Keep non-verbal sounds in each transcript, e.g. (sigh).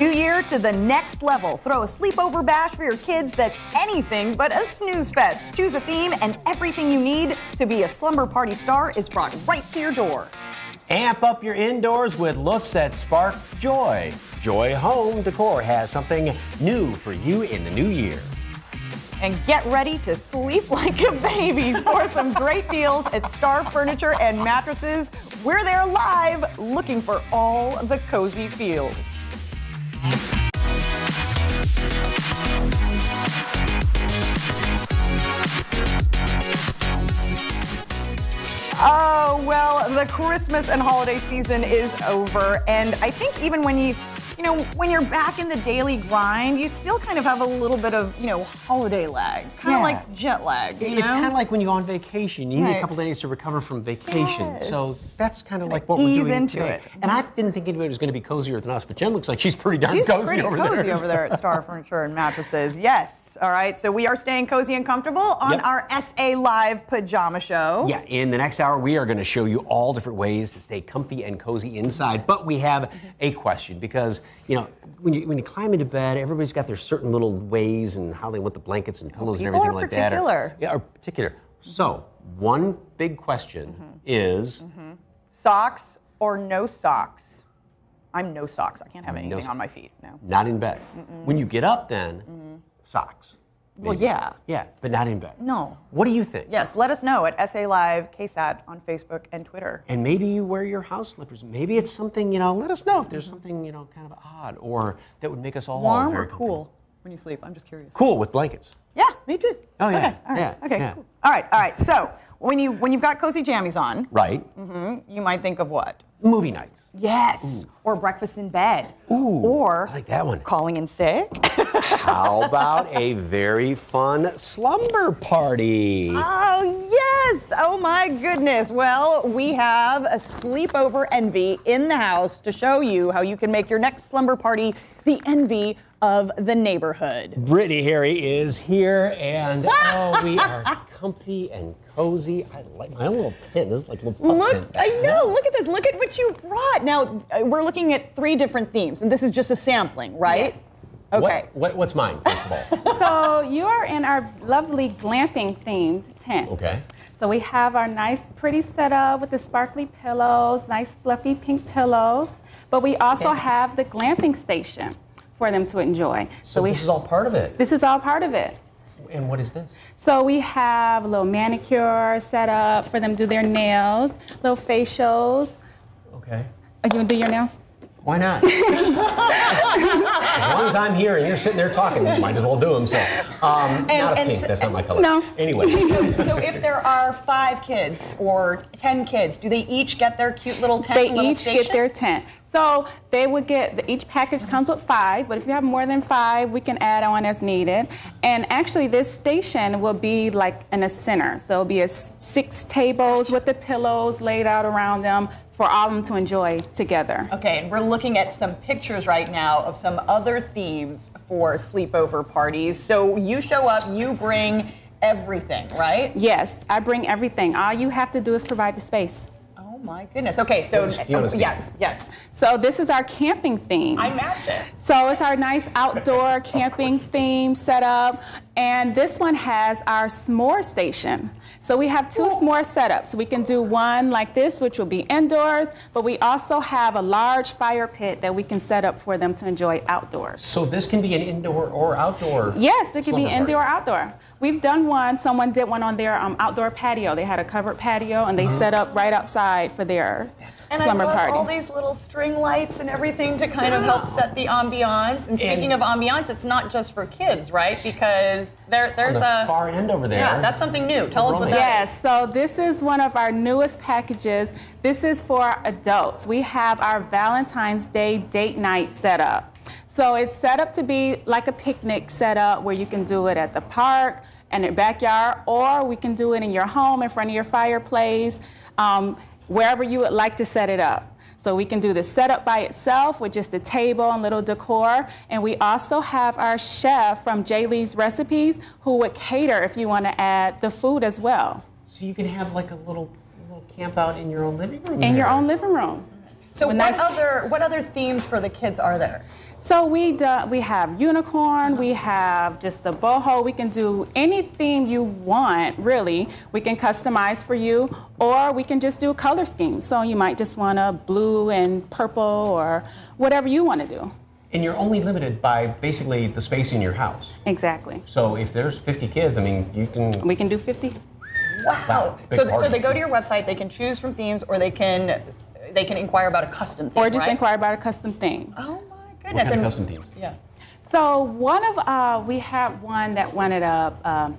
New year to the next level. Throw a sleepover bash for your kids that's anything but a snooze fest. Choose a theme, and everything you need to be a slumber party star is brought right to your door. Amp up your indoors with looks that spark joy. Joy Home Decor has something new for you in the new year. And get ready to sleep (laughs) like a baby. Score some great deals at Star Furniture and Mattresses. We're there live looking for all the cozy feels. Oh, well, the Christmas and holiday season is over. And I think even when you you know, when you're back in the daily grind, you still kind of have a little bit of, you know, holiday lag, kind of Yeah. like jet lag. You It's know? kind of like when you go on vacation. You need Right. a couple days to recover from vacation. So that's kind of like what we're doing into today. it. And I didn't think anybody was going to be cozier than us, but Jen looks like she's pretty darn She's cozy pretty over cozy there. over there at Star (laughs) Furniture and Mattresses. Yes. All right. So we are staying cozy and comfortable on Yep. our SA Live pajama show. Yeah, in the next hour, we are going to show you all different ways to stay comfy and cozy inside. But we have a question because, you know, when you, when you climb into bed, everybody's got their certain little ways and how they want the blankets and pillows and everything like that. particular. yeah, are particular. So, one big question mm-hmm. is mm-hmm. Socks or no socks? I'm no socks. I can't have anything so- on my feet. No. not in bed. When you get up, then mm-hmm. socks. Well, yeah. Yeah, but not in bed. No. What do you think? Yes. Let us know at SA Live KSAT on Facebook and Twitter. And maybe you wear your house slippers. Maybe it's something, you know, let us know if there's something, you know, kind of odd or that would make us all Warm or cool when you sleep? I'm just curious. Cool with blankets. Yeah, me too. Oh, yeah, Okay, all right, yeah, Okay. yeah. Cool. All right. All right. So when you when you've got cozy jammies on, Right? Mm-hmm, you might think of what? Movie nights. Yes. Or breakfast in bed. Ooh, Or I like that one. calling in sick. (laughs) How about a very fun slumber party? Oh, yes. Oh, my goodness. Well, we have a sleepover envy in the house to show you how you can make your next slumber party the envy of the neighborhood. Brittany Harry is here, and (laughs) oh, we are comfy and cozy. I like my own little tent. This is like a little Look, tent. I know. Look at this. Look at what you brought. Now, uh, we're looking at three different themes, and this is just a sampling, right? Yes. Okay. What, what, what's mine, first of all? (laughs) So you are in our lovely glamping themed tent. Okay. So we have our nice, pretty setup with the sparkly pillows, nice fluffy pink pillows. But we also have the glamping station for them to enjoy. So we, this is all part of it. this is all part of it. And what is this? So we have a little manicure set up for them to do their nails, little facials. Okay. Are you gonna do your nails? Why not? as long as I'm here and you're sitting there talking, you might as well do them. So, um, not a pink. s- That's not my color. No. Anyway, So if there are five kids or ten kids, do they each get their cute little tent? They each station? get their tent. So they would get the, each package comes with five, but if you have more than five, we can add on as needed. And actually, this station will be like in a center. So it'll be a six tables with the pillows laid out around them for all of them to enjoy together. Okay, and we're looking at some pictures right now of some other themes for sleepover parties. So you show up, you bring everything, right? Yes, I bring everything. All you have to do is provide the space. Oh my goodness. Okay, so What is- yes, yes. So this is our camping theme. I match it. So it's our nice outdoor (laughs) camping theme setup. And this one has our s'more station. So we have two s'more setups. We can do one like this, which will be indoors, but we also have a large fire pit that we can set up for them to enjoy outdoors. so this can be an indoor or outdoor. Yes, it can be slumber party. indoor or outdoor. We've done one, someone did one on their um, outdoor patio. They had a covered patio and they set up right outside for their And slumber I love party. all these little string lights and everything to kind of help set the ambiance. And speaking And- of ambiance, it's not just for kids, right? Because there, On there's the a far end over there. yeah, that's something new. Tell us what that is. Yes, so this is one of our newest packages. This is for adults. We have our Valentine's Day date night set up. So it's set up to be like a picnic setup where you can do it at the park and your backyard, or we can do it in your home in front of your fireplace, um, wherever you would like to set it up. So we can do the setup by itself with just a table and little decor. And we also have our chef from J. Lee's Recipes who would cater if you want to add the food as well So you can have like a little little camp out in your own living room. in your own living room. So A what other what other themes for the kids are there? So we do, we have unicorn, we have just the boho. We can do any theme you want, really. We can customize for you, or we can just do a color scheme. So you might just want a blue and purple, or whatever you want to do. And you're only limited by basically the space in your house. Exactly. So if there's 50 kids, I mean, you can. We can do 50. Wow. big So, so they go to your website, they can choose from themes, or they can they can inquire about a custom theme. Or just right? inquire about a custom theme. Oh my What goodness! kind of custom themes? Yeah. So one of uh, we had one that wanted a um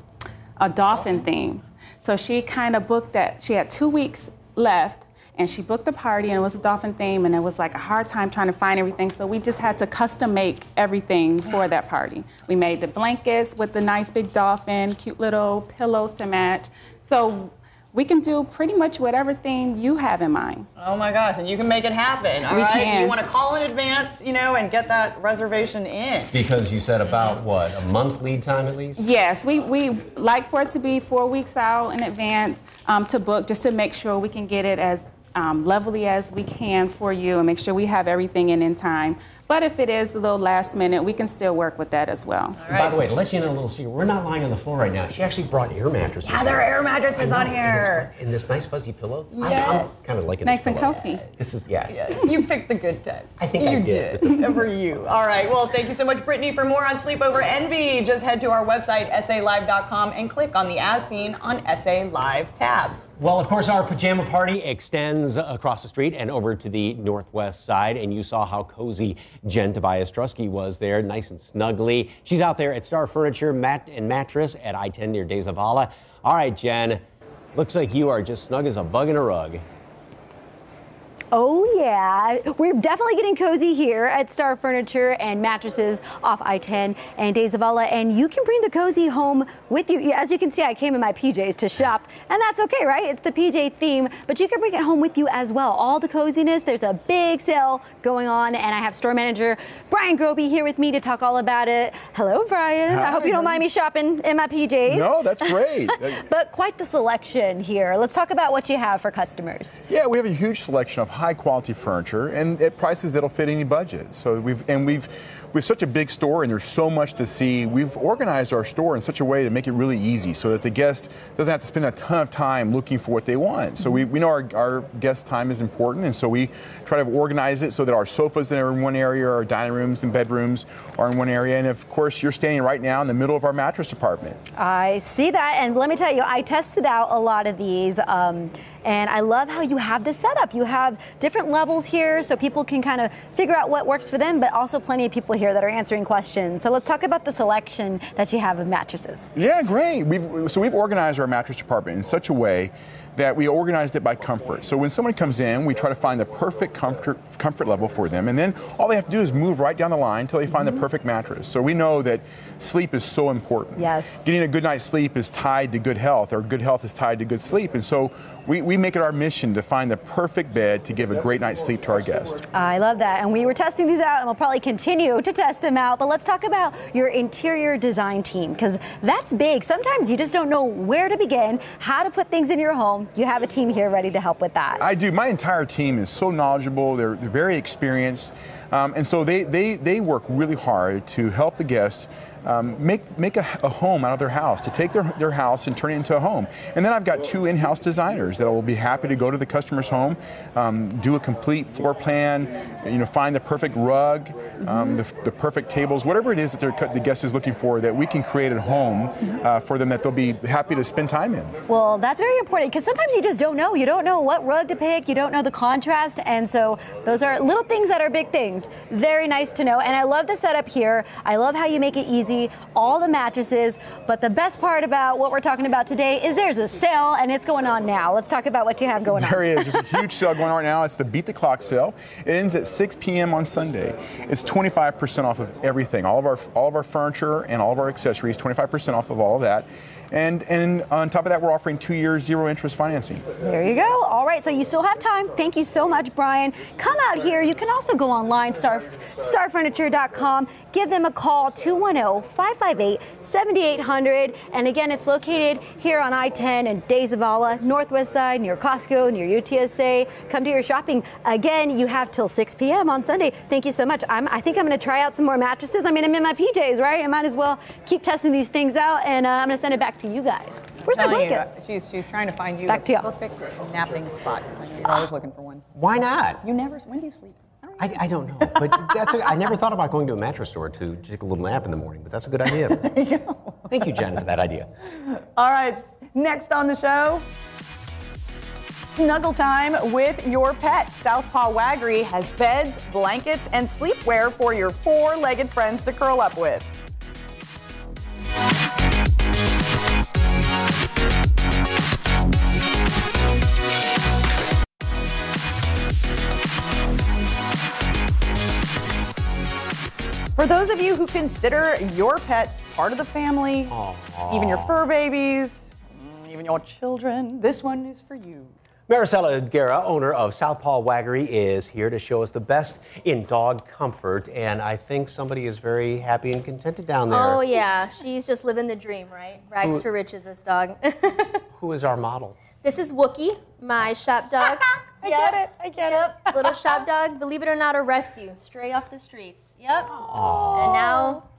a dolphin theme. So she kind of booked that. She had two weeks left, and she booked the party, and it was a dolphin theme, and it was like a hard time trying to find everything. So we just had to custom make everything for that party. We made the blankets with the nice big dolphin, cute little pillows to match. So we can do pretty much whatever theme you have in mind. Oh my gosh! And you can make it happen. All We right. can. You want to call in advance, you know, and get that reservation in. Because you said about what, a month lead time at least? Yes, we, we like for it to be four weeks out in advance um, to book, just to make sure we can get it as um, lovely as we can for you and make sure we have everything in in time. But if it is a little last minute, we can still work with that as well. right. By the way, to let you know a little secret, we're not lying on the floor right now. She actually brought air mattresses. Yeah, there are air mattresses on here. And this, and this nice fuzzy pillow. I'm- Yes. I'm, kind of liking Nice this and pillow. comfy. This is, yeah. Yes, you picked the good type. I think you I did. did. (laughs) for you. All right. Well, thank you so much, Brittany. For more on Sleepover Envy, just head to our website, salive.com, and click on the As Seen on SA Live tab. Well, of course, our pajama party extends across the street and over to the northwest side. And you saw how cozy Jen Tobias-Struski was there, nice and snuggly. She's out there at Star Furniture Mat and Mattress at I 10 near De Zavala. All right, Jen, looks like you are just snug as a bug in a rug. Oh, yeah. We're definitely getting cozy here at Star Furniture and Mattresses off I 10 and De Zavala. And you can bring the cozy home with you. As you can see, I came in my PJs to shop, and that's okay, right? It's the PJ theme, but you can bring it home with you as well. All the coziness, there's a big sale going on, and I have store manager Brian Groby here with me to talk all about it. Hello, Brian. I hope you don't mind me shopping in my PJs. No, that's great. (laughs) But quite the selection here. Let's talk about what you have for customers. yeah, we have a huge selection of high quality furniture and at prices that'll fit any budget. So we've and we've we've such a big store and there's so much to see. We've organized our store in such a way to make it really easy so that the guest doesn't have to spend a ton of time looking for what they want. So we, we know our, our guest time is important and so we try to organize it so that our sofas are in one area, our dining rooms and bedrooms are in one area. And of course you're standing right now in the middle of our mattress department. I see that, and let me tell you, I tested out a lot of these, um, and I love how you have this setup. You have different levels here, so people can kind of figure out what works for them, but also plenty of people here that are answering questions. So let's talk about the selection that you have of mattresses. Yeah, great. We've, so we've organized our mattress department in such a way that we organized it by comfort. So when someone comes in, we try to find the perfect comfort comfort level for them, and then all they have to do is move right down the line until they find the mm-hmm. perfect mattress. So we know that sleep is so important. Yes. Getting a good night's sleep is tied to good health, or good health is tied to good sleep, and so we, we make it our mission to find the perfect bed to give a great night's sleep to our guests. I love that, and we were testing these out, and we'll probably continue to test them out. But let's talk about your interior design team, because that's big. Sometimes you just don't know where to begin, how to put things in your home. You have a team here ready to help with that. I do. My entire team is so knowledgeable. They're, they're very experienced. Um, and so they, they, they work really hard to help the guest um, make, make a, a home out of their house, to take their, their house and turn it into a home. And then I've got two in house designers that will be happy to go to the customer's home, um, do a complete floor plan, you know, find the perfect rug, um, the, the perfect tables, whatever it is that the guest is looking for, that we can create at home uh, for them that they'll be happy to spend time in. Well, that's very important because sometimes you just don't know. You don't know what rug to pick, you don't know the contrast, and so those are little things that are big things. Very nice to know. And I love the setup here. I love how you make it easy, all the mattresses. But the best part about what we're talking about today is there's a sale and it's going on now. Let's talk about what you have going on. There is. There's a huge sale going on right now. It's the Beat the Clock sale. It ends at 6 p.m. on Sunday. It's 25% off of everything, all of our all of our furniture and all of our accessories. 25% off of all of that. And, and on top of that, we're offering two years zero interest financing. There you go. All right, so you still have time. Thank you so much, Brian. Come out here. You can also go online, star, starfurniture.com. Give them a call, 210 558 7800. And again, it's located here on I 10 and De Zavala, Northwest Side, near Costco, near UTSA. Come do your shopping. Again, you have till 6 p.m. on Sunday. Thank you so much. I'm, I think I'm going to try out some more mattresses. I mean, I'm in my PJs, right? I might as well keep testing these things out, and uh, I'm going to send it back to you guys. Where's my Telling you, blanket? Uh, she's she's trying to find you Back the to y'all. perfect napping spot. You're always looking for one. Why not? You never. When do you sleep? I don't I, I don't know, but that's a, I never thought about going to a mattress store to take a little nap in the morning, but that's a good idea. (laughs) there you go. Thank you, Jen, for that idea. All right, next on the show. Snuggle time with your pet. Southpaw Waggery has beds, blankets, and sleepwear for your four legged friends to curl up with. For those of you who consider your pets part of the family, even your fur babies, mm, even your children, this one is for you. Maricela Guerra, owner of Southpaw Waggery, is here to show us the best in dog comfort, and I think somebody is very happy and contented down there. Oh yeah, she's just living the dream, right? Rags Who- to riches, this dog. (laughs) Who is our model? This is Wookie, my shop dog. (laughs) I get it, I get it. Little (laughs) shop dog. Believe it or not, a rescue, stray off the streets. Yep. And now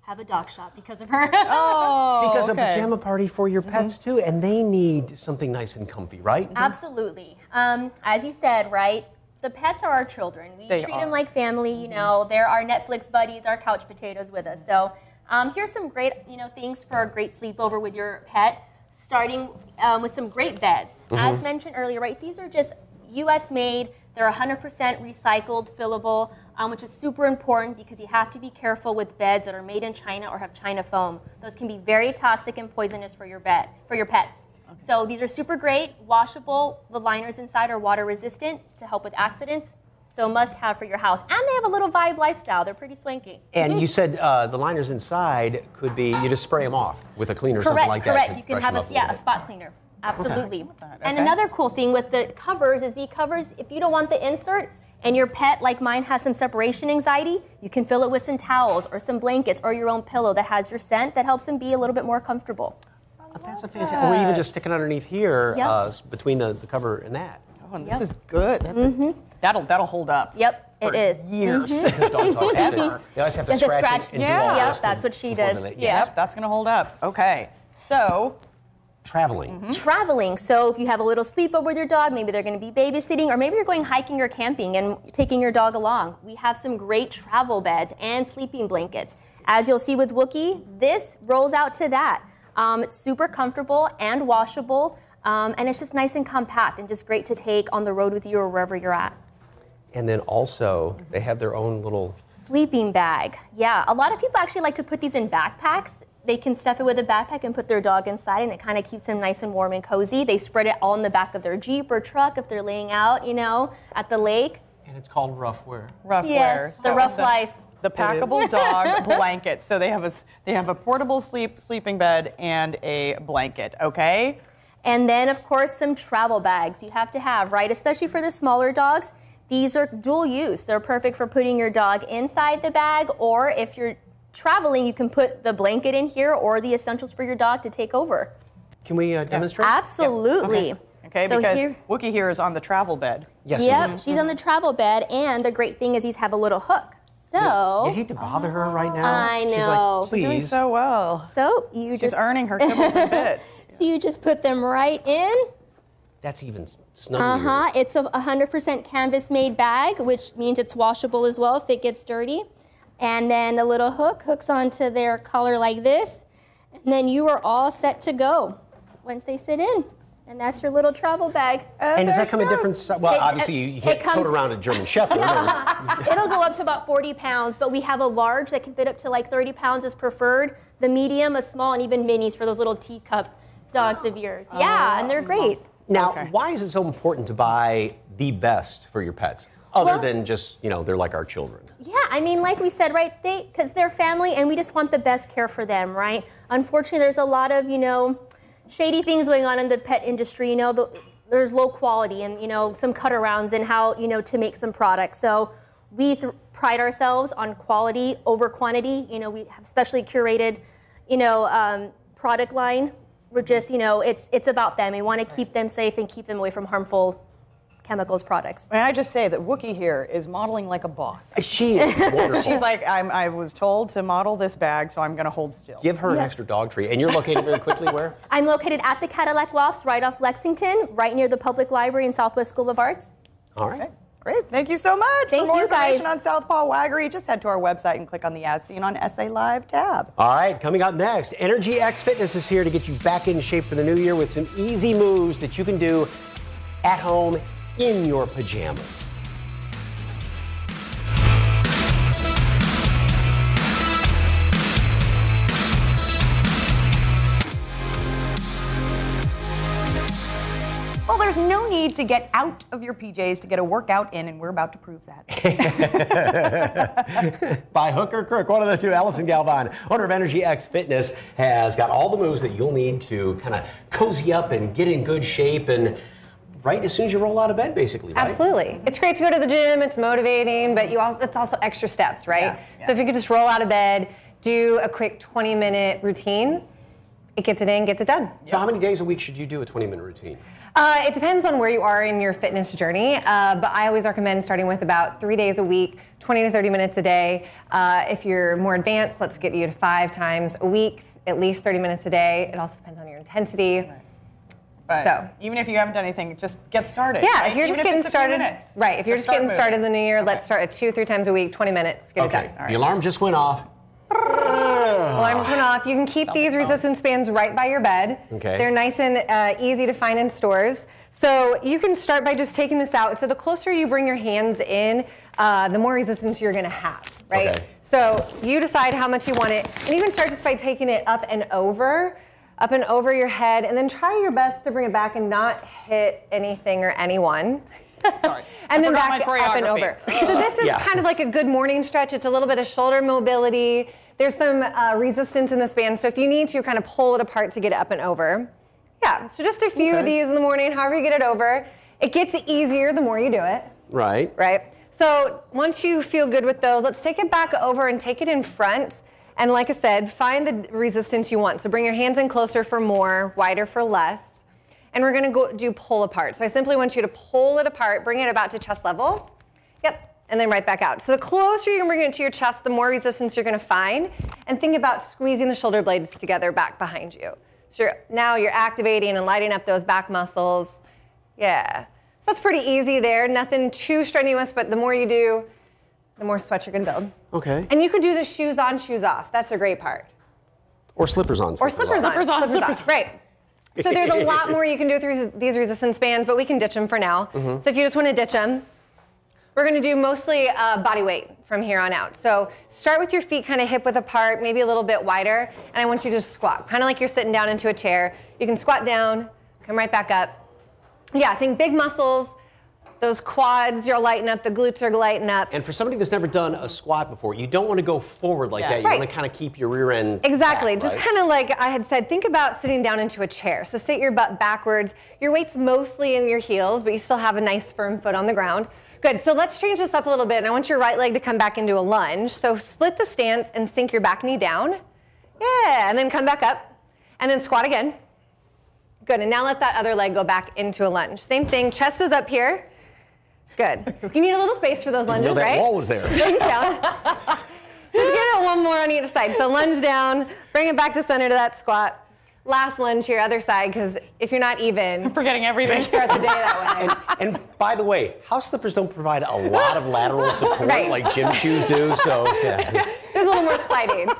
have a dog shop because of her. (laughs) Oh, because okay. a pajama party for your pets too, and they need something nice and comfy, right? Absolutely. Um, as you said, right? The pets are our children. We They treat are. them like family. You know, they're our Netflix buddies, our couch potatoes with us. So um, here's some great, you know, things for a great sleepover with your pet. Starting um, with some great beds. As mentioned earlier, right? These are just U.S. made. They're 100% recycled, fillable, um, which is super important because you have to be careful with beds that are made in China or have China foam. Those can be very toxic and poisonous for your bed, for your pets. So these are super great, washable. The liners inside are water resistant to help with accidents. So must have for your house. And they have a little vibe lifestyle. They're pretty swanky. And you said uh, the liners inside could be you just spray them off with a cleaner or something Correct, like that. correct. to You can have them a yeah, little a spot cleaner. Absolutely. And Okay. another cool thing with the covers is the covers, if you don't want the insert and your pet, like mine, has some separation anxiety, you can fill it with some towels or some blankets or your own pillow that has your scent that helps them be a little bit more comfortable. That's a fantastic. Or even just stick it underneath here Yep. uh, between the, the cover and that. Oh, and this is good. That's a- that'll that'll hold up. Yep, for it is. Years. (laughs) Dogs (laughs) always have to, they always have to scratch, scratch. and, and Yeah. Yep, that's what she before does. Yes. Yep, that's gonna hold up. Okay. So Traveling. Mm-hmm. Traveling. So if you have a little sleepover with your dog, maybe they're going to be babysitting, or maybe you're going hiking or camping and taking your dog along. We have some great travel beds and sleeping blankets. As you'll see with Wookie, this rolls out to that. Um, it's super comfortable and washable, um, and it's just nice and compact and just great to take on the road with you or wherever you're at. And then also, they have their own little. Sleeping bag. Yeah, a lot of people actually like to put these in backpacks. They can stuff it with a backpack and put their dog inside, and it kind of keeps them nice and warm and cozy. They spread it all in the back of their Jeep or truck if they're laying out, you know, at the lake. And it's called Ruffwear. rough Yes, wear. the So rough life. The packable dog (laughs) blanket. So they have a s- they have a portable sleep sleeping bed and a blanket. Okay. And then, of course, some travel bags you have to have, right? Especially for the smaller dogs. These are dual use. They're perfect for putting your dog inside the bag, or if you're traveling, you can put the blanket in here or the essentials for your dog to take over. Can we uh, demonstrate? Absolutely. Okay. Okay, So because here- Wookie here is on the travel bed. Yes. Yep, she's on the travel bed, and the great thing is these have a little hook. So, You hate to bother her right now. I She's know. like, please. Doing so well. so you She's just earning her kibbles and bits. (laughs) so you just put them right in. That's even s- snugglier. Uh huh. It's a 100% canvas made bag, which means it's washable as well if it gets dirty. And then the little hook hooks onto their collar like this, and then you are all set to go once they sit in. And that's your little travel bag. And does that come in different? si- Well, It- obviously you, you can't comes- tote around a German Shepherd. (laughs) It'll go up to about 40 pounds, but we have a large that can fit up to like 30 pounds is preferred. The medium, a small, and even minis for those little teacup dogs of yours. Yeah, and they're great. Now, Okay. why is it so important to buy the best for your pets? other Well- than just, you know, they're like our children. Yeah, I mean, like we said, right? They because they're family, and we just want the best care for them, right? Unfortunately, there's a lot of you know shady things going on in the pet industry. You know, the, there's low quality and you know some cut arounds in how you know to make some products. So we th- pride ourselves on quality over quantity. You know, we have specially curated, you know, um, product line. We're just you know it's it's about them. We want to keep them safe and keep them away from harmful chemicals products. May I just say that Wookie here is modeling like a boss. Uh, she is (laughs) wonderful. She's like, I'm, I was told to model this bag, so I'm going to hold still. Give her an Yeah. extra dog treat. And you're located very quickly where? (laughs) I'm located at the Cadillac Lofts right off Lexington, right near the Public Library and Southwest School of Arts. All right. Great. Thank you so much. Thank For more you, guys. information on Southpaw Waggery, just head to our website and click on the As Seen on SA Live tab. All right, coming up next, Energy X Fitness is here to get you back in shape for the new year with some easy moves that you can do at home in your pajamas. There's no need to get out of your PJs to get a workout in, and we're about to prove that. (laughs) By hook or crook, one of the two. Allison Galvan, owner of Energy X Fitness, has got all the moves that you'll need to kind of cozy up and get in good shape and right as soon as you roll out of bed, basically. Right? Absolutely. It's great to go to the gym, it's motivating, but you also it's also extra steps, right? Yeah, yeah. So if you could just roll out of bed, do a quick 20 minute routine, it gets it in, gets it done. So, how many days a week should you do a 20 minute routine? Uh, it depends on where you are in your fitness journey, uh, but I always recommend starting with about three days a week, 20 to 30 minutes a day. Uh, if you're more advanced, let's get you to five times a week, at least 30 minutes a day. It also depends on your intensity. But So. even if you haven't done anything, just get started. Yeah, right? if you're Even just getting it's a few started, minutes, right? If you're just, start getting moving. started in the new year, let's start at two, three times a week, 20 minutes, get Okay. it done. The alarm just went off. Alarm just went off. You can keep these resistance bands right by your bed. Okay. They're nice and uh, easy to find in stores. So you can start by just taking this out. So the closer you bring your hands in, uh, the more resistance you're going to have, right? Okay. So you decide how much you want it, and you can start just by taking it up and over, up and over your head, and then try your best to bring it back and not hit anything or anyone. Sorry. (laughs) I and then back up and choreography. over. So this is Yeah. kind of like a good morning stretch. It's a little bit of shoulder mobility. There's some uh, resistance in this band, so if you need to, kind of pull it apart to get it up and over. Yeah, so just a few of these in the morning, however you get it over. It gets easier the more you do it, Right. right? So once you feel good with those, let's take it back over and take it in front. And like I said, find the resistance you want. So bring your hands in closer for more, wider for less. And we're gonna go do pull apart. So I simply want you to pull it apart, bring it about to chest level. Yep, and then right back out. So the closer you can bring it to your chest, the more resistance you're gonna find. And think about squeezing the shoulder blades together back behind you. So you're, now you're activating and lighting up those back muscles. Yeah. So that's pretty easy there. Nothing too strenuous, but the more you do, the more sweat you're gonna build. Okay. And you could do the shoes on, shoes off. That's a great part. Or slippers on. Or slippers on. Slippers on, slippers on. Right. So there's a lot (laughs) more you can do through these resistance bands, but we can ditch them for now. Mm-hmm. So if you just want to ditch them, we're going to do mostly uh, body weight from here on out. So start with your feet kind of hip width apart, maybe a little bit wider, and I want you to just squat, kind of like you're sitting down into a chair. You can squat down, come right back up. Yeah, think big muscles, those quads, you're lighting up, the glutes are lighting up. And for somebody that's never done a squat before, you don't want to go forward like Yeah. that. You Right. want to kind of keep your rear end. Exactly. back, Just right? kind of like I had said, think about sitting down into a chair. So sit your butt backwards. Your weight's mostly in your heels, but you still have a nice firm foot on the ground. Good. So let's change this up a little bit. And I want your right leg to come back into a lunge. So split the stance and sink your back knee down. Yeah. And then come back up. And then squat again. Good. And now let that other leg go back into a lunge. Same thing. Chest is up here. Good. You need a little space for those You lunges, know that right? wall was there. Sink down. Just give it one more on each side. So lunge down, bring it back to center to that squat. Last one to your other side, because if you're not even, I'm (laughs) Forgetting everything. You start the day that way. And by the way, house slippers don't provide a lot of lateral support Right. like gym shoes do. So yeah. (laughs) There's a little more sliding.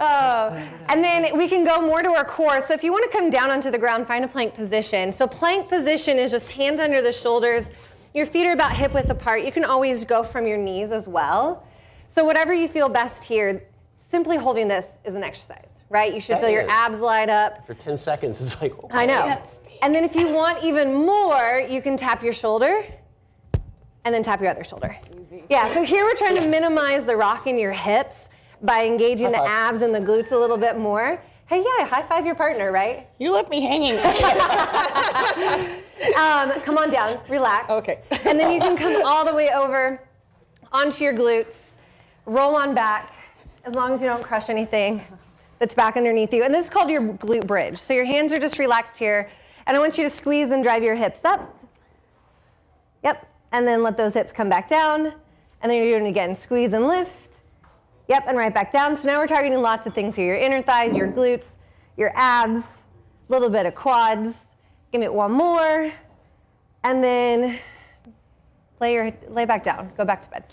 Oh. And then we can go more to our core. So if you want to come down onto the ground, find a plank position. So plank position is just hands under the shoulders. Your feet are about hip width apart. You can always go from your knees as well. So whatever you feel best here, simply holding this is an exercise, right? You should That feel your is. abs light up. for 10 seconds, it's like, (laughs) I know. okay. And then if you want even more, you can tap your shoulder. and then tap your other shoulder. Easy. Yeah, so here we're trying to minimize the rock in your hips by engaging the abs and the glutes a little bit more. Hey, yeah, high five your partner, right? You left me hanging. (laughs) (laughs) Um, come on down, relax. Okay. And then you can come all the way over onto your glutes, roll on back, as long as you don't crush anything that's back underneath you. And this is called your glute bridge. So your hands are just relaxed here, and I want you to squeeze and drive your hips up. Yep. And then let those hips come back down. And then you're doing it again. Squeeze and lift. Yep, and right back down. So now we're targeting lots of things here your inner thighs, your glutes, your abs, a little bit of quads. Give me one more. And then lay, your, lay back down. Go back to bed.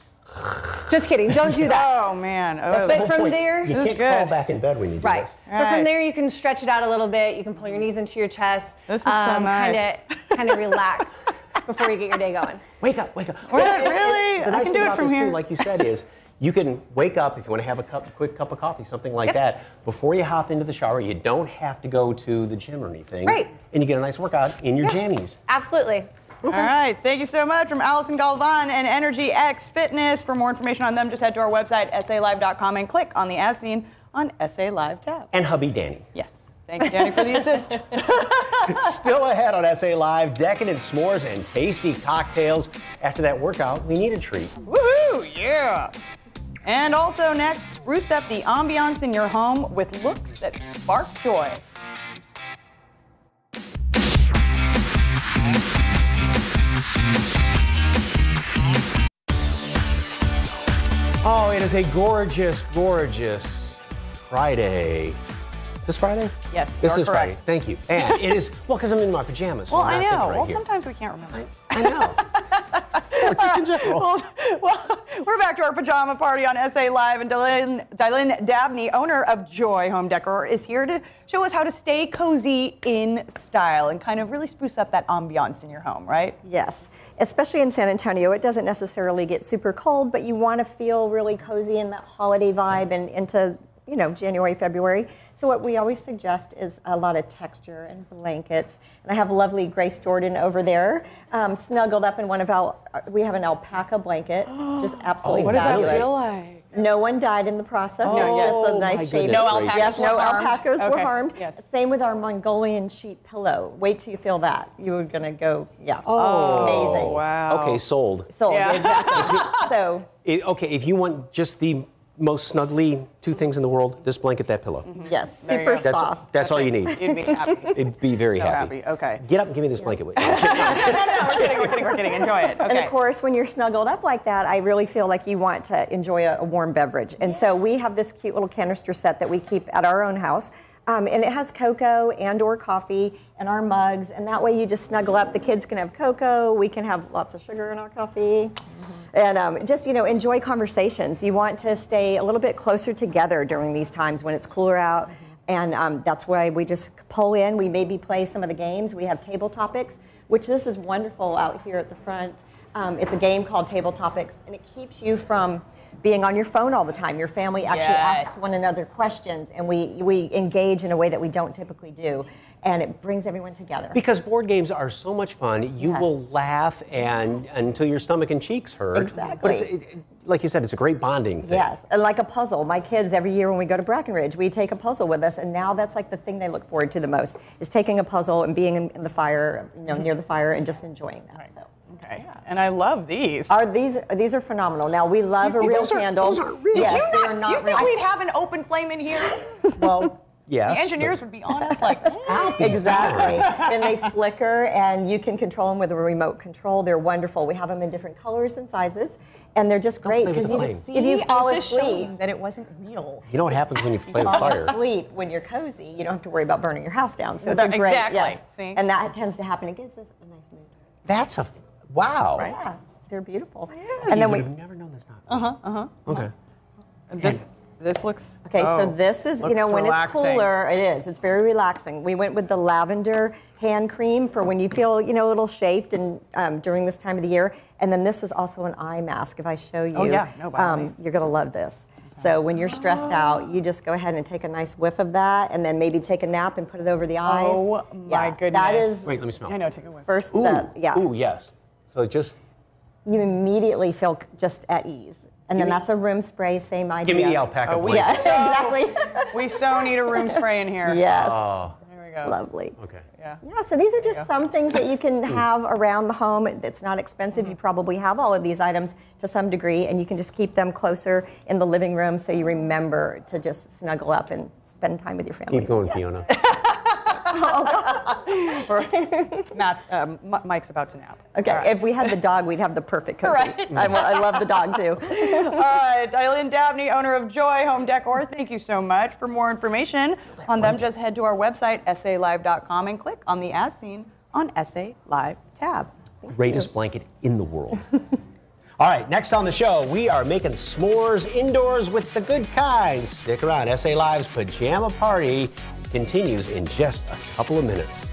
Just kidding. Don't do that. oh man. Oh. the But whole from point. there- you can't fall good. back in bed when you do Right. this. But from there, you can stretch it out a little bit. You can pull your knees into your chest. This is so um, nice. Kind of, kind of relax (laughs) before you get your day going. Wake up, wake up. Really? And- and- Really? The I nice can thing do it about from this, here. Too, like you said, is you can wake up if you want to have a cup, quick cup of coffee, something like Yep. that. Before you hop into the shower, you don't have to go to the gym or anything. Right. And you get a nice workout in your jammies. Absolutely. All right. Thank you so much from Allison Galvan and Energy X Fitness. For more information on them, just head to our website, salive.com, and click on the As Seen on SA Live tab. And hubby Danny. Yes. Thank you, Danny, for the assist. (laughs) (laughs) Still ahead on SA Live, decadent s'mores and tasty cocktails. After that workout, we need a treat. Woohoo! Yeah. And also next, spruce up the ambiance in your home with looks that spark joy. Oh, it is a gorgeous, gorgeous Friday. Is this Friday? Yes, This is Friday. Thank you. And it is, well, because I'm in my pajamas. so Well, I know. right well, here. sometimes we can't remember. I know. (laughs) or just in general. well, well, we're back to our pajama party on SA Live, and Dylan, Dylan Dabney, owner of Joy Home Decor, is here to show us how to stay cozy in style and kind of really spruce up that ambiance in your home, right? Yes, especially in San Antonio, it doesn't necessarily get super cold, but you want to feel really cozy in that holiday vibe and into you know January, February. So what we always suggest is a lot of texture and blankets. And I have lovely Grace Jordan over there, um, snuggled up in one of our. We have an alpaca blanket, just (gasps) absolutely What does that feel like? No one died in the process. No, it's yes. just a Oh, nice my shade. goodness No alpacas Yes, were no harmed? alpacas were Okay, harmed. yes. Same with our Mongolian sheep pillow. Wait till you feel that. You're gonna go, yeah. Oh. amazing. Wow. Okay, sold. Sold, Yeah. exactly. (laughs) so It- okay, if you want just the most snuggly two things in the world, this blanket, that pillow. Mm-hmm. yes, There super go. That's, soft. that's all you need. You'd be happy. (laughs) It'd be very So happy. happy, okay. Get up and give me this blanket. with (laughs) no, no, no, we're kidding, we're kidding, we're kidding. Enjoy it. And of course, when you're snuggled up like that, I really feel like you want to enjoy a, a warm beverage. And so we have this cute little canister set that we keep at our own house. Um, and it has cocoa and or coffee in our mugs. And that way you just snuggle up. The kids can have cocoa. We can have lots of sugar in our coffee. And um, just, you know, enjoy conversations. You want to stay a little bit closer together during these times when it's cooler out. And um, that's why we just pull in. We maybe play some of the games. We have table topics, which this is wonderful out here at the front. Um, it's a game called Table Topics, and it keeps you from being on your phone all the time. Your family actually Yes. asks one another questions, and we, we engage in a way that we don't typically do. And it brings everyone together. Because board games are so much fun, you Yes. will laugh and until your stomach and cheeks hurt. Exactly. But it's, it, it- like you said, it's a great bonding thing. Yes, and like a puzzle. My kids, every year when we go to Brackenridge, we take a puzzle with us, and now that's like the thing they look forward to the most is taking a puzzle and being in, in the fire, you know, near the fire, and just enjoying that. So. Okay. And I love these. Are these these are phenomenal? Now we love You a real those are- candle. those aren't real? Yes, you they not, are not you think real. we'd have an open flame in here? (laughs) Well, yes. the engineers would be honest, like, (laughs) "Mm." Exactly. and they flicker, and you can control them with a remote control. They're wonderful. We have them in different colors and sizes, and they're just great play with the you, flame. if you fall I was just showing asleep, that it wasn't real. You know what happens when (laughs) you play with fall fire? asleep when you're cozy. You don't have to worry about burning your house down. So it's a Exactly. great yes. See? And that tends to happen. It gives us a nice mood. That's a f- wow. Yeah, they're beautiful. And And then we we. have never known this. Not uh huh. Uh huh. Okay. And This, this looks. Okay, so oh, this is, you know, when relaxing. it's cooler, it is. It's very relaxing. We went with the lavender hand cream for when you feel, you know, a little chafed and um, during this time of the year. And then this is also an eye mask. If I show you, Oh, yeah. No, by um, you're going to love this. So when you're stressed out, you just go ahead and take a nice whiff of that, and then maybe take a nap and put it over the eyes. Oh, my Yeah, goodness. That is Wait, let me smell. I know, take a whiff. first Ooh. step. Yeah. Ooh, yes. So just you immediately feel just at ease. And then me- that's a room spray, same idea. Give me the alpaca Oh, we- blanket. (laughs) Yeah, exactly. We so need a room spray in here. yes. Oh, There we go. Lovely. okay. Yeah. Yeah, so these are just some things that you can hmm. have around the home. It's not expensive. You hmm. probably have all of these items to some degree, and you can just keep them closer in the living room so you remember to just snuggle up and spend time with your family. Keep going, Fiona. (laughs) (laughs) Matt, um, M- Mike's about to nap. Okay, All right. if we had the dog, we'd have the perfect cozy. Right. I, I love the dog too. (laughs) All right, Eileen Dabney, owner of Joy Home Decor, thank you so much. For more information on them, just head to our website, salive.com, and click on the As Seen on SA Live tab. Greatest blanket in the world. (laughs) All right, next on the show, we are making s'mores indoors with the good kind. Stick around. SA Live's pajama party continues in just a couple of minutes.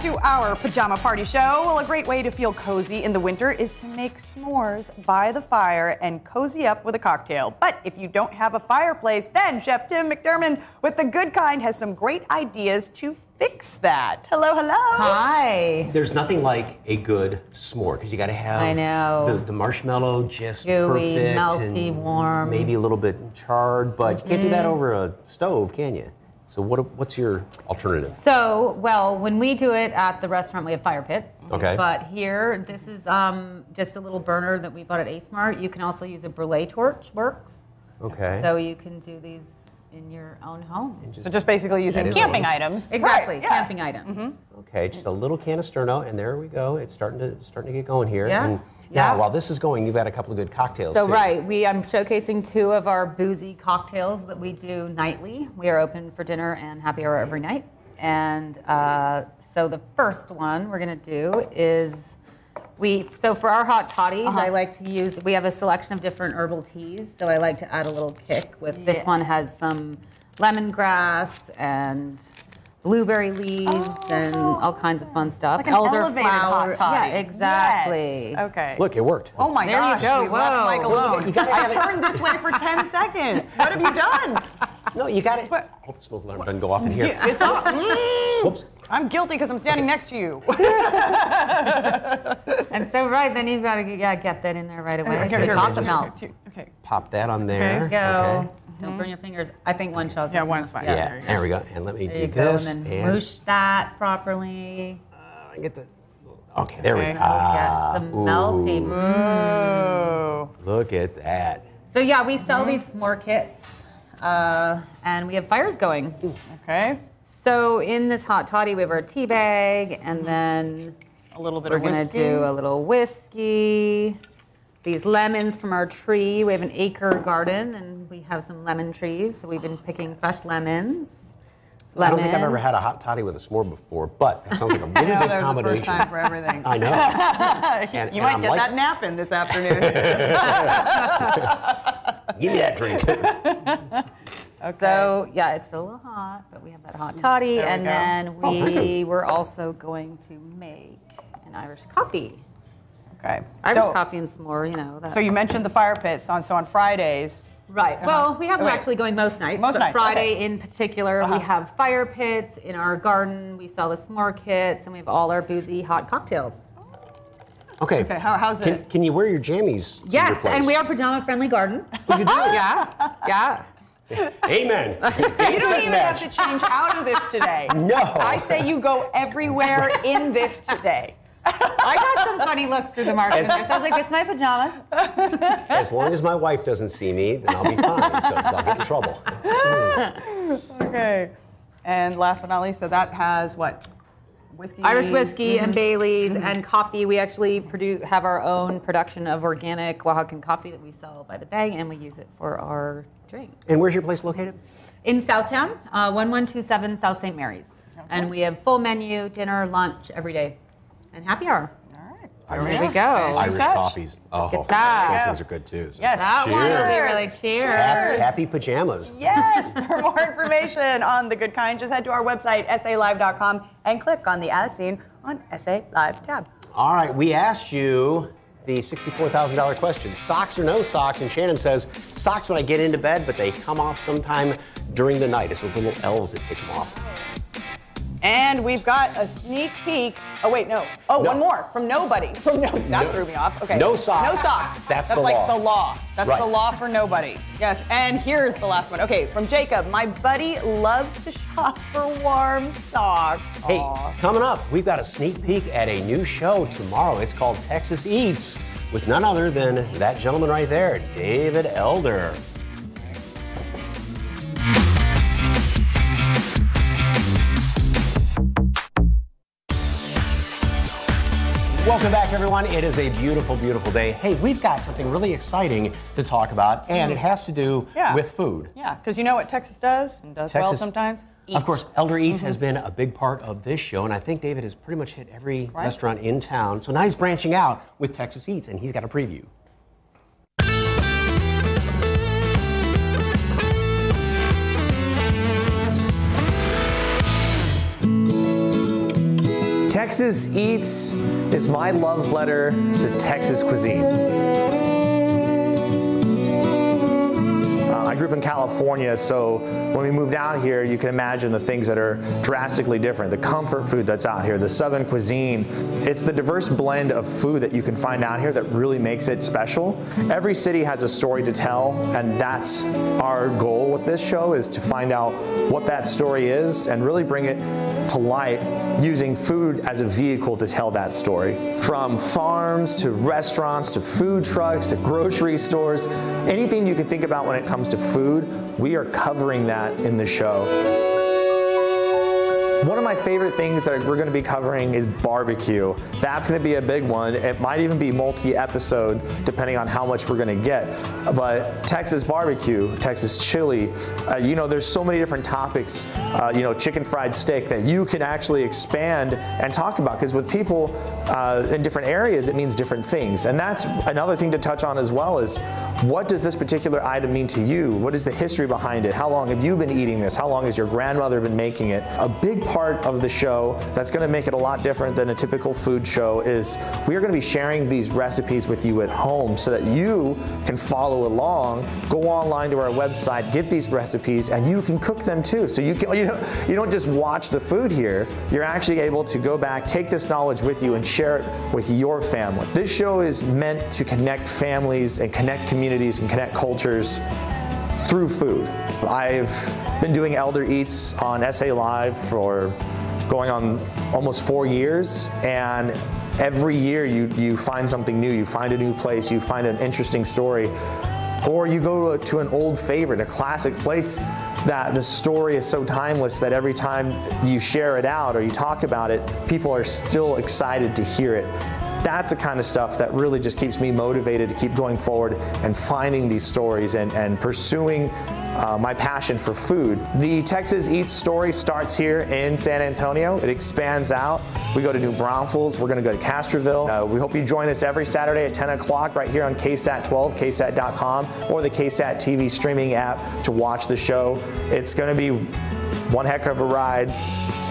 Back to our pajama party show. Well, a great way to feel cozy in the winter is to make s'mores by the fire and cozy up with a cocktail. But if you don't have a fireplace, then Chef Tim McDermott with the good kind has some great ideas to fix that. Hello, hello. Hi. There's nothing like a good s'more because you got to have I know. The, the marshmallow just Gooey, perfect melty, and warm. maybe a little bit charred, but you can't do that over a stove, can you? So what what's your alternative? So, well, when we do it at the restaurant, we have fire pits. Okay. But here, this is um, just a little burner that we bought at A Smart. You can also use a brûlée torch, works. Okay. So you can do these in your own home. So just basically using camping all. items. Exactly, Right, yeah. camping items. Okay, just a little can of Sterno, and there we go. It's starting to starting to get going here. Yeah, And now, yeah. while this is going, you've got a couple of good cocktails. So too. right, we I'm showcasing two of our boozy cocktails that we do nightly. We are open for dinner and happy hour every night. And uh, so the first one we're gonna do is we. So for our hot toddies, Uh-huh. I like to use. We have a selection of different herbal teas. So I like to add a little kick with this one has some lemongrass and. Blueberry leaves and all kinds of fun stuff. Oh. Like an elevated hot toddy. Yeah, exactly. Yes. Okay. Look, it worked. Oh my There you gosh, go. we left Whoa. Mike alone. You gotta have I it. turned this way for 10 seconds. What have you done? No, you got it. What? Hope the smoke alarm doesn't go off in (laughs) here. Yeah, It's off. Mm. Whoops. I'm guilty because I'm standing next to you. (laughs) And so, right, then you've got to yeah, get that in there right away. Okay, so the here, chocolate just- melts. Okay. Pop that on there. There you go. Okay. Don't burn mm-hmm. your fingers. I think one shot. Yeah, is one's fine. Yeah, there there we go. And let me There do you go, this. and then and whoosh that properly. I get the. Okay, there we Okay. go. Ah, Get some melty. ooh, Oh. Look at that. So yeah, we sell mm-hmm. these s'more kits, uh, and we have fires going. Okay. So in this hot toddy, we have our tea bag, and mm-hmm. then A little bit of we're of gonna whiskey. do a little whiskey. These lemons from our tree. We have an acre garden, and we have some lemon trees. So we've been picking fresh lemons. I don't think I've ever had a hot toddy with a s'more before, but that sounds like a really (laughs) I know, good there's the combination. first time for everything. I know. (laughs) And- you and might I'm get like- that nap in this afternoon. (laughs) Give me that drink. So yeah, it's a little hot, but we have that hot mm, toddy, and go. then Oh, we were also going to make an Irish coffee. Okay. Irish so, coffee and s'more, you know. That. so you mentioned the fire pits on so on Fridays. right. Well, we have them Wait. actually going most nights. Most but nights, Friday okay. in particular, Uh-huh. we have fire pits in our garden. We sell the s'more kits, and we have all our boozy hot cocktails. Okay. Okay, how- how's can, it? Can you wear your jammies? to your Yes, and we are pajama friendly garden. Oh, you do? (laughs) yeah, yeah. (laughs) Amen. (laughs) You don't even have to change out of this today. No. I say you go everywhere in this today. I got some funny looks through the market. I was like, "It's my pajamas." As long as my wife doesn't see me, then I'll be fine. So I'll get in trouble. Okay. And last but not least, so that has what? Whiskey. Irish whiskey Mm-hmm. and Bailey's and coffee. We actually produce have our own production of organic Oaxacan coffee that we sell by the bag, and we use it for our drink. And where's your place located? In Southtown, uh, 1127 South St. Mary's. And we have full menu, dinner, lunch every day, and happy hour. All right. Oh, there we go. Irish touch. coffees. Oh, at that. those things are good too. so. Yes. That one will be Cheers. really cheers. Happy, happy pajamas. Yes. (laughs) For more information on the good kind, just head to our website, salive.com, and click on the As Seen on SA Live tab. All right, we asked you the $64,000 question socks or no socks? And Shannon says, socks when I get into bed, but they come off sometime during the night. It's those little elves that take them off. And we've got a sneak peek. Oh wait, no. Oh, No. one more from nobody. (laughs) From no, that No. threw me off. Okay. No socks. No socks. That's That's the like law. the law. That's Right. the law for nobody. Yes. And here's the last one. Okay, from Jacob. My buddy loves to shop for warm socks. Hey, coming up, we've got a sneak peek at a new show tomorrow. It's called Texas Eats with none other than that gentleman right there, David Elder. Welcome back, everyone. It is a beautiful, beautiful day. Hey, we've got something really exciting to talk about, and it has to do Yeah. with food. Yeah, because you know what Texas does and does well Texas- sometimes? Of course, Elder Eats Mm-hmm. has been a big part of this show, and I think David has pretty much hit every Right. restaurant in town. So now he's branching out with Texas Eats, and he's got a preview. Texas Eats is my love letter to Texas cuisine. Grew up in California, so when we moved out here, you can imagine the things that are drastically different. The comfort food that's out here, the southern cuisine. It's the diverse blend of food that you can find out here that really makes it special. Every city has a story to tell, and that's our goal with this show is to find out what that story is and really bring it to light using food as a vehicle to tell that story. From farms to restaurants to food trucks to grocery stores, anything you can think about when it comes to food, we are covering that in the show. One of my favorite things that we're going to be covering is barbecue. That's going to be a big one. It might even be multi-episode depending on how much we're going to get. But Texas barbecue, Texas chili, uh, you know, there's so many different topics. Uh, you know, chicken fried steak that you can actually expand and talk about because with people uh, in different areas, it means different things. And that's another thing to touch on as well is what does this particular item mean to you? What is the history behind it? How long have you been eating this? How long has your grandmother been making it? A big part of the show that's going to make it a lot different than a typical food show is we are going to be sharing these recipes with you at home so that you can follow along, go online to our website, get these recipes, and you can cook them too. So you can (laughs) you don't you don't just watch the food here. You're actually able to go back, take this knowledge with you, and share it with your family. This show is meant to connect families and connect communities and connect cultures through food. I've been doing Elder Eats on SA Live for going on almost four years, and every year you, you find something new, you find a new place, you find an interesting story, or you go to, to an old favorite, a classic place that the story is so timeless that every time you share it out or you talk about it, people are still excited to hear it that's the kind of stuff that really just keeps me motivated to keep going forward and finding these stories and, and pursuing uh, my passion for food. The Texas Eats story starts here in San Antonio. It expands out. We go to New Braunfels. We're going to go to Castroville. Uh, we hope you join us every Saturday at 10 o'clock right here on KSAT 12, KSAT.com, or the KSAT TV streaming app to watch the show. It's going to be one heck of a ride.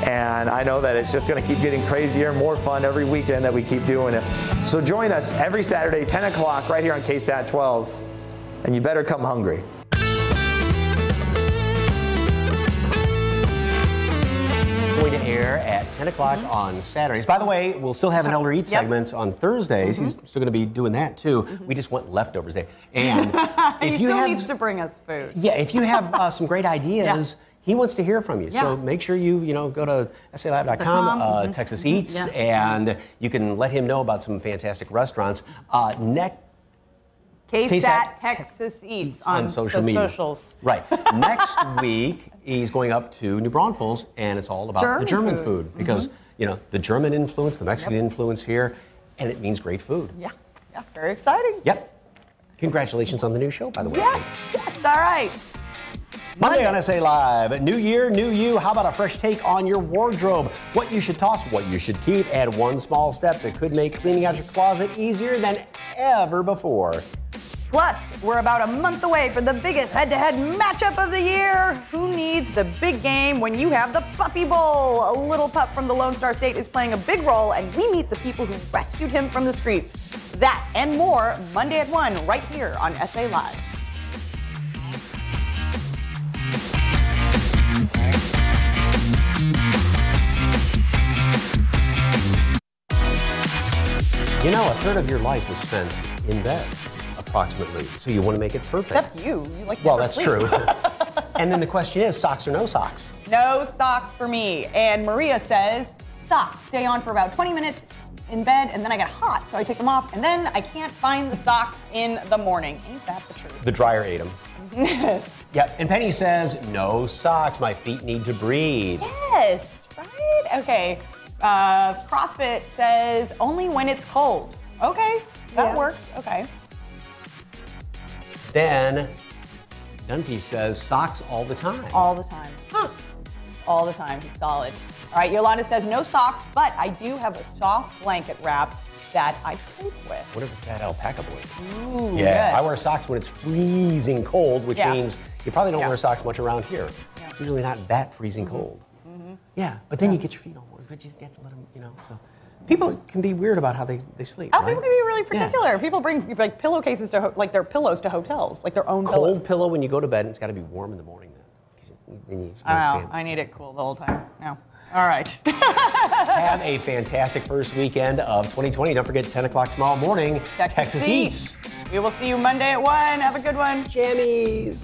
And I know that it's just going to keep getting crazier and more fun every weekend that we keep doing it. So join us every Saturday, 10 o'clock, right here on KSAT 12. And you better come hungry. Going to air at 10 o'clock mm-hmm. on Saturdays. By the way, we'll still have an Elder Eat Yep. segment on Thursdays. He's mm-hmm. still going to be doing that too. Mm-hmm. We just want leftovers day. And (laughs) he if you still have, needs to bring us food. yeah, if you have uh, some great (laughs) ideas. He wants to hear from you, so make sure you you know go to salab.com, Com, uh, mhm. Texas Eats, and you can let him know about some fantastic restaurants. Uh, next KSAT KSAT Texas Eats Eats on, social media. socials. Right. (laughs) Next week, he's going up to New Braunfels, and it's all about the German German food. food, because you know the German influence, the Mexican influence here, and it means great food. Yeah, yeah, very exciting. Yep. Congratulations on the new show, by the way. Yes, yes, all right. Monday on SA Live. New year, new you. How about a fresh take on your wardrobe? What you should toss, what you should keep, and one small step that could make cleaning out your closet easier than ever before. Plus, we're about a month away from the biggest head to head matchup of the year. Who needs the big game when you have the Puppy Bowl? A little pup from the Lone Star State is playing a big role, and we meet the people who rescued him from the streets. That and more Monday at 1 right here on SA Live. You know, a third of your life is spent in bed, approximately. So you want to make it perfect. Except you. You like well, that's sleep. true. (laughs) and then the question is socks or no socks? No socks for me. And Maria says socks stay on for about 20 minutes in bed and then I get hot, so I take them off and then I can't find the socks in the morning. Ain't that the truth? The dryer ate them. (laughs) Yes. Yep. And Penny says, no socks. My feet need to breathe. Yes, right? Okay. Uh, CrossFit says only when it's cold. Okay, that Yeah. works. Okay. Then Dunphy says, socks all the time. All the time. All the time. He's solid. All right, Yolanda says no socks, but I do have a soft blanket wrap that I sleep with. What if it's that alpaca boy? Ooh, Yeah, yes. I wear socks when it's freezing cold, which Yeah. means you probably don't Yeah. wear socks much around here. It's usually not that freezing mm-hmm. cold. Mm-hmm. Yeah, but then you get your feet all warm, but you get to let them, you know. So people can be weird about how they, they sleep. Oh, right? people can be really Yeah. particular. People bring like pillowcases to ho- like their pillows to hotels, like their own Cold pillows. pillow when you go to bed, and it's got to be warm in the morning then. Then you I know. I need it cool the whole time. No. All right. (laughs) Have a fantastic first weekend of 2020. Don't forget 10 o'clock tomorrow morning, Texas, Eats. We will see you Monday at one. Have a good one. Jammies.